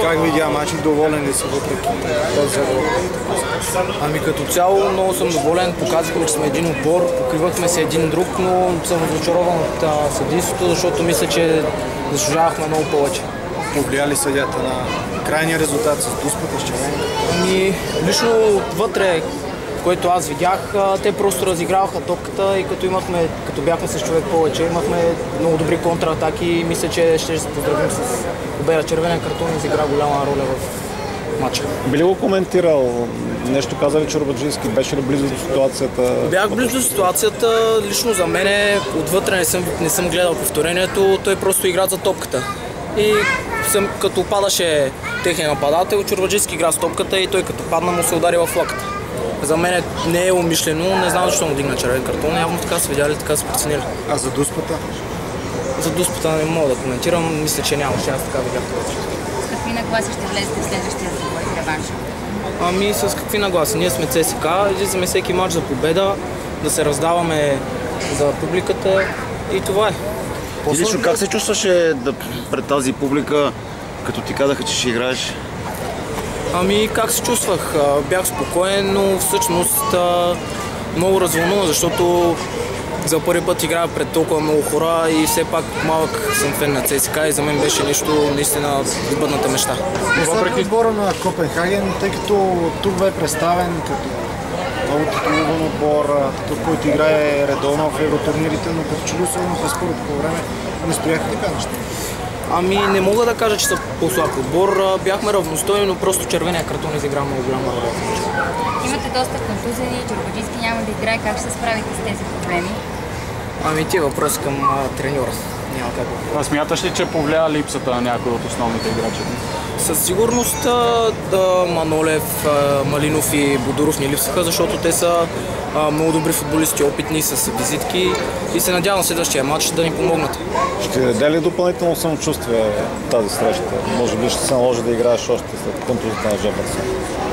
Как видя матч? Доволен ли си въпреки този загуб? Ами като цяло много съм доволен. Показахме, че сме един отбор, покривахме се един друг, но съм разочарован от съдийството, защото мисля, че заслужавахме много повече. Повлия ли съдята на крайния резултат с дуспата с? Ами, лично отвътре, което аз видях, те просто разиграваха топката и като имахме, като бяхме с човек повече, имахме много добри контратаки и мисля, че ще се поздравим с победа. Червения картон изигра голяма роля в матча. Би ли го коментирал? Нещо каза ли Чорбаджийски? Беше ли близо до ситуацията? Бях близо до ситуацията. Лично за мен отвътре не съм, не съм гледал повторението. Той просто игра за топката. И съм, като падаше техния нападател, Чурбаджийски игра с топката и той като падна му се удари в лаката. За мен не е умишлено, не знам защо му дигна червен картон, явно така са видяли, така са преценили. А за дуспата? За дуспата не мога да коментирам, мисля, че нямаше, аз така видях. С какви нагласи ще влезете в следващия за реванш? Ами с какви нагласи? Ние сме ЦСК, излизаме всеки матч за победа, да се раздаваме за публиката и това е. Ти лично как се чувстваше да, пред тази публика, като ти казаха, че ще играеш? Ами как се чувствах? Бях спокоен, но всъщност много развълнуван, защото за първи път играя пред толкова много хора и все пак малък съм фен на ЦСКА и за мен беше нещо наистина избъдната мечта. Въпреки отбора на Копенхаген, тъй като тук бе представен като много титулован отбор, такъв, който играе редовно в евротурнирите, но като че ли особено през време не стояха така неща. Ами не мога да кажа, че са по-слаб отбор. Бяхме равностойни, но просто червения картон изигра много голяма роля. Имате доста контузени, Чорбаджийски няма да играе. Как ще се справите с тези проблеми? Ами ти въпрос към треньора. А смяташ ли, че повлия липсата на някой от основните играчи? Със сигурност да, Манолев, Малинов и Бодуров ни липсаха, защото те са а, много добри футболисти, опитни, с визитки и се надявам следващия матч да ни помогнат. Ще даде ли допълнително самочувствие тази среща? Може би ще се наложи да играеш още след контузията на Джеферсон.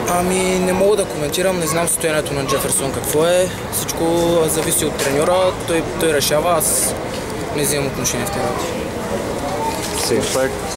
Ами не мога да коментирам, не знам състоянието на Джеферсон какво е. Всичко зависи от треньора, той, той решава, аз не взимам отношение в тези работи. Успех.